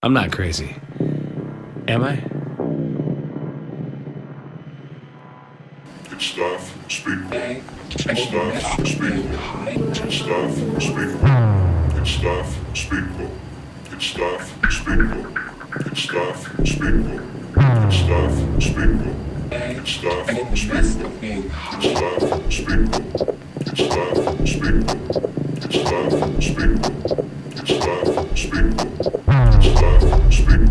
I'm not crazy. Am I? It's stuff, unspeakable. It's stuff, unspeakable. It's stuff, unspeakable. It's stuff, unspeakable. It's stuff, unspeakable. It's stuff, unspeakable. It's stuff, unspeakable. It's stuff, unspeakable. It's stuff, unspeakable. It's stuff, unspeakable. It's stuff, unspeakable. It's stuff, unspeakable. Speak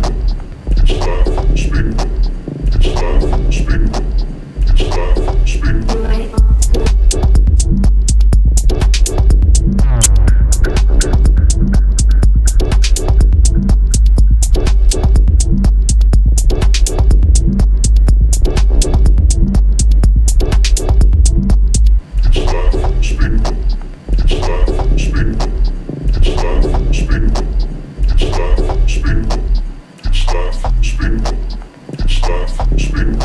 Speak.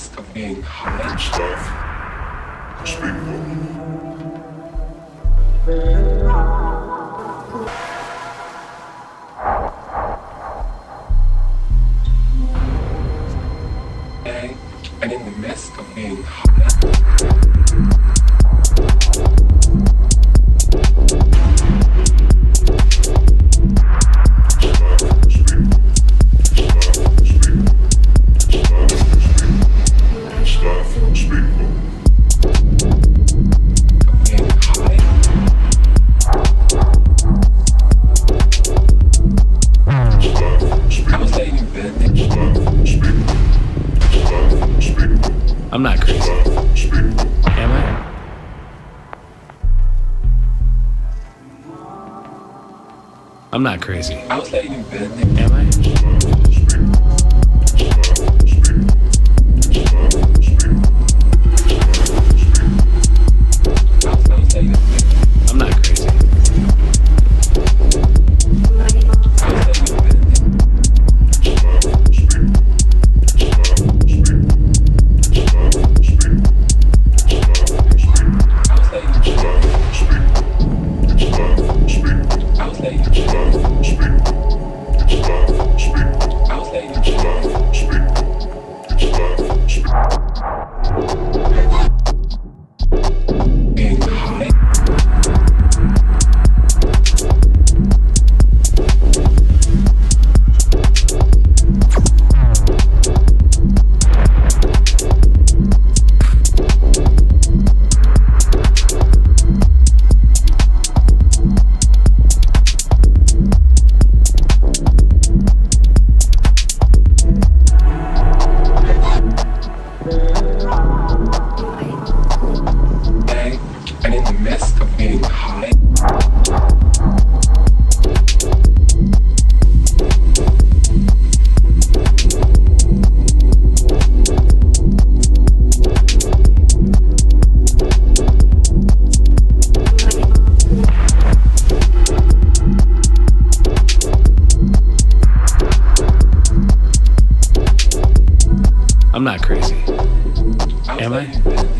In of being high, stuff. Unspeakable. and in the midst of being high, I'm not crazy. Even? Am I? Speak. I'm not crazy. Am I?